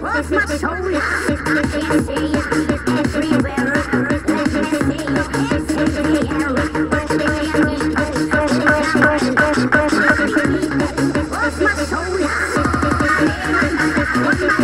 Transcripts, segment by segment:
Where's my soul now?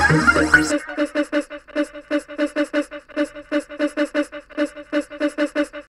Thank you.